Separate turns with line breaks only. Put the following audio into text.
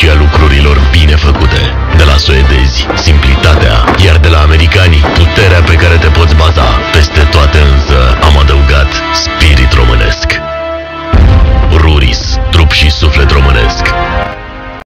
magia lucrurilor bine făcute. De la suedezi, simplitatea, iar de la americani, puterea pe care te poți baza. pe